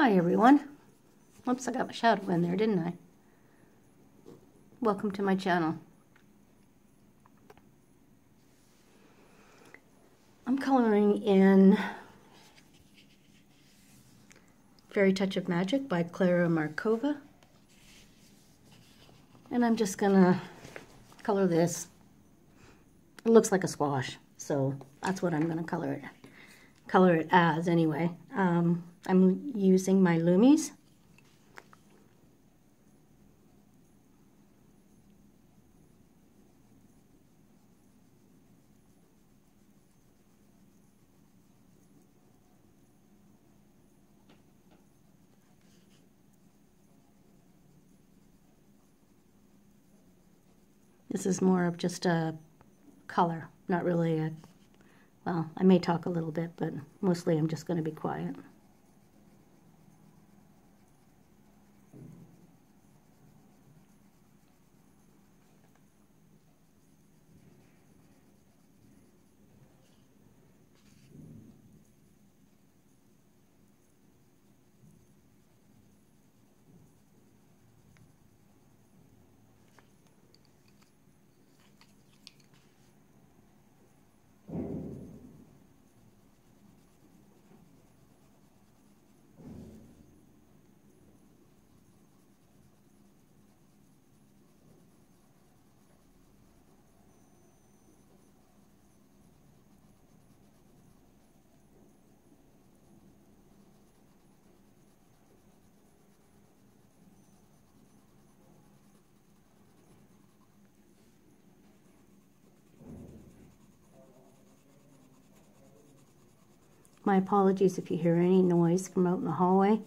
Hi everyone. Oops, I got my shadow in there, didn't I? Welcome to my channel. I'm coloring in Fairy Touch of Magic by Klara Markova. And I'm just gonna color this. It looks like a squash, so that's what I'm gonna color it color it as anyway. Um, I'm using my Lumis. This is more of just a color, not really a well, I may talk a little bit, but mostly I'm just going to be quiet. My apologies if you hear any noise from out in the hallway.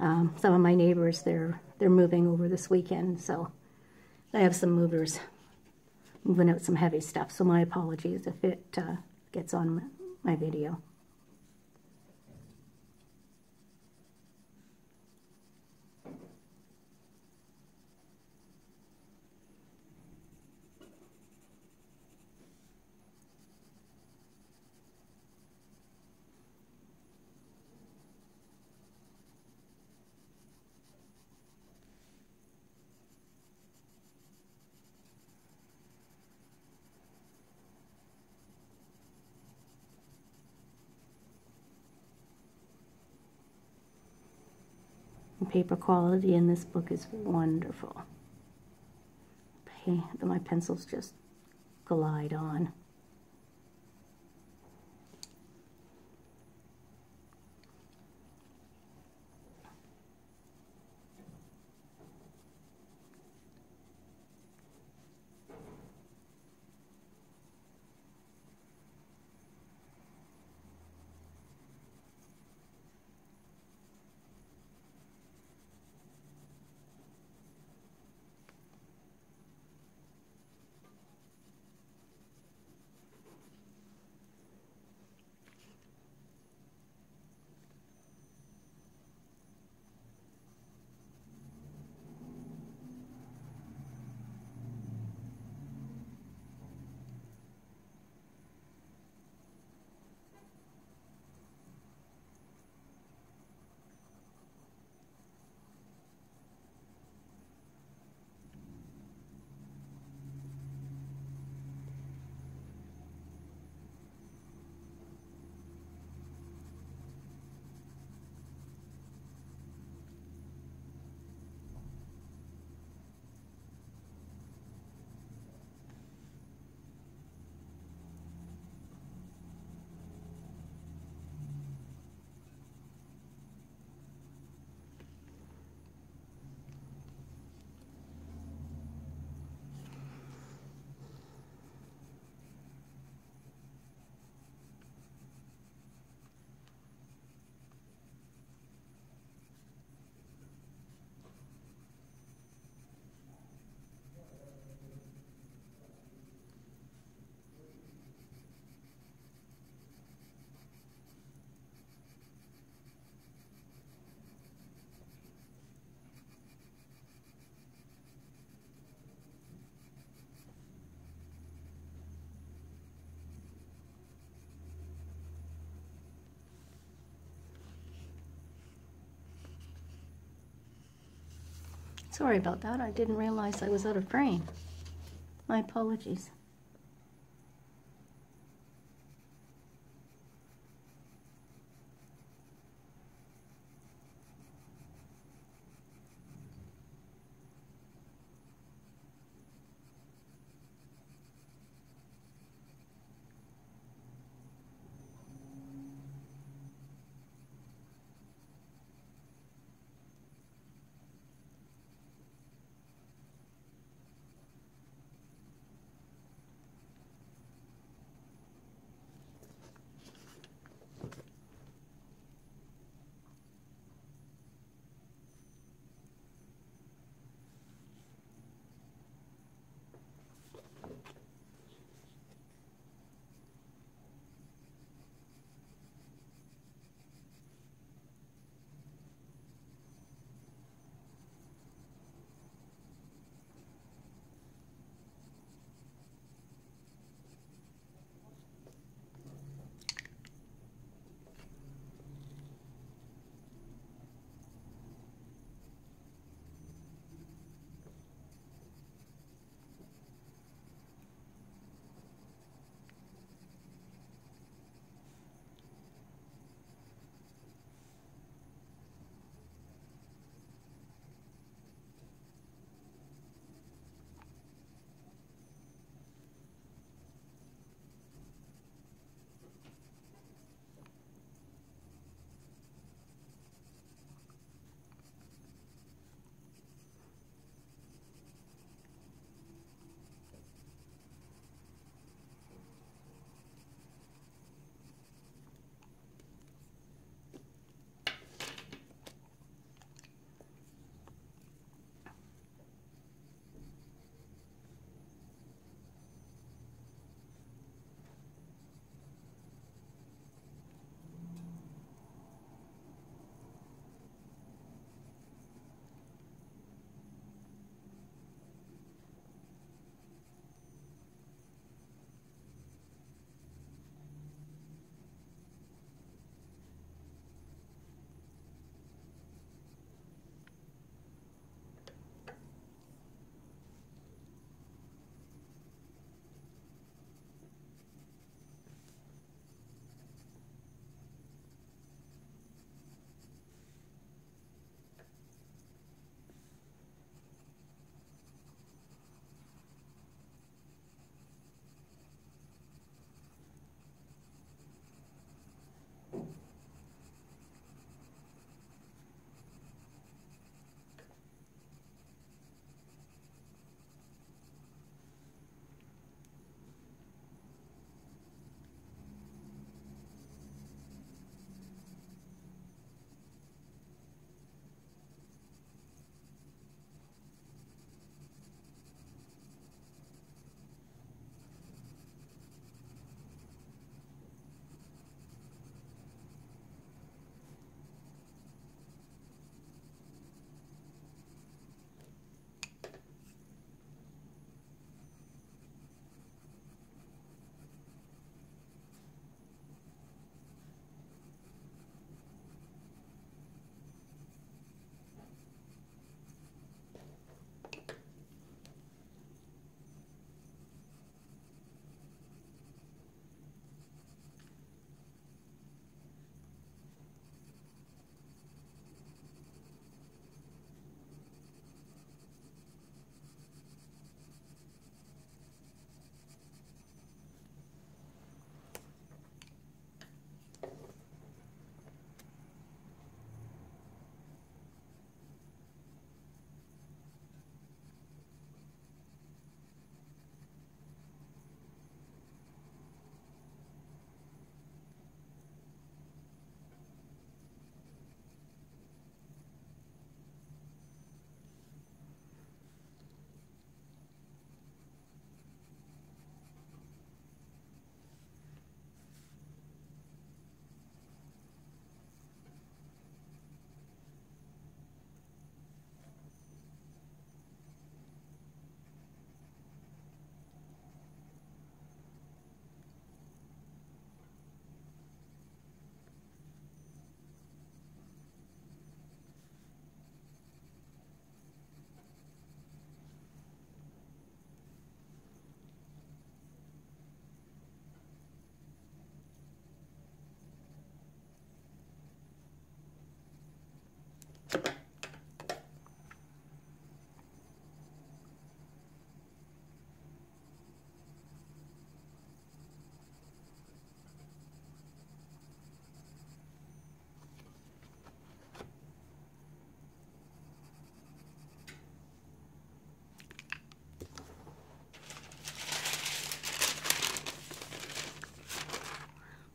Um, some of my neighbors, they're, they're moving over this weekend, so I have some movers moving out some heavy stuff, so my apologies if it uh, gets on my video. Paper quality in this book is wonderful. My pencils just glide on. Sorry about that. I didn't realize I was out of frame. My apologies.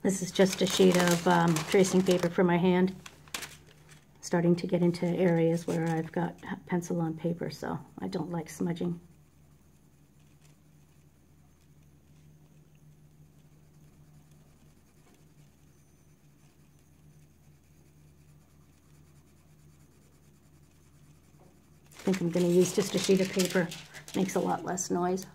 This is just a sheet of um, tracing paper for my hand. Starting to get into areas where I've got pencil on paper, so I don't like smudging. I think I'm going to use just a sheet of paper. Makes a lot less noise.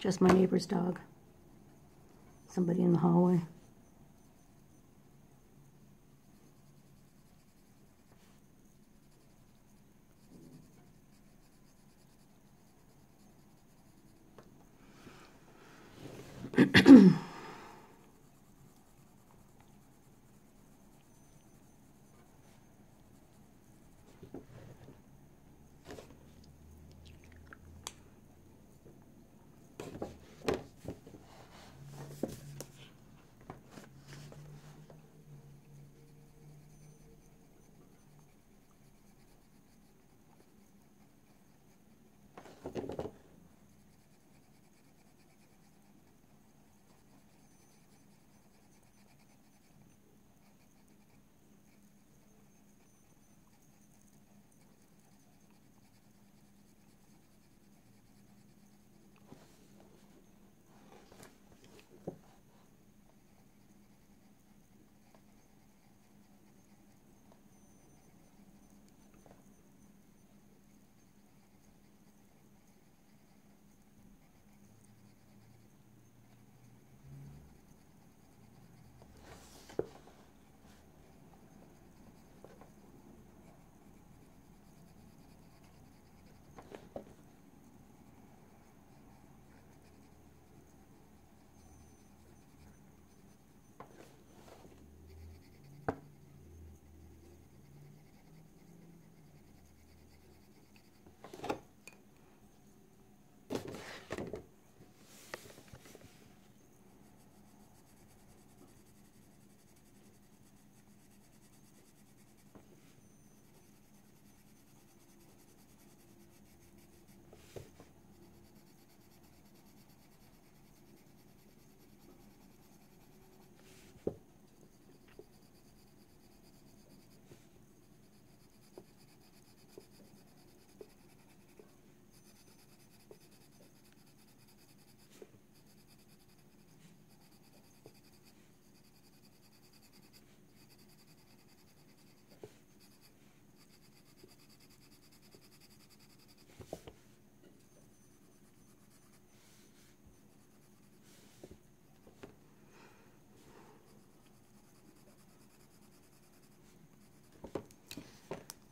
Just my neighbor's dog. Somebody in the hallway.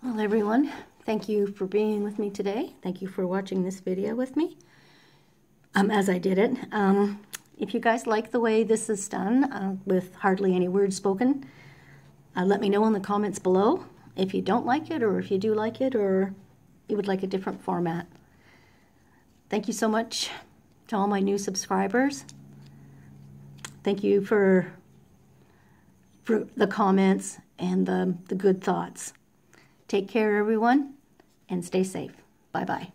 Well, everyone, thank you for being with me today. Thank you for watching this video with me um, as I did it. Um, if you guys like the way this is done uh, with hardly any words spoken, uh, let me know in the comments below if you don't like it or if you do like it or you would like a different format. Thank you so much to all my new subscribers. Thank you for, for the comments and the, the good thoughts. Take care, everyone, and stay safe. Bye bye.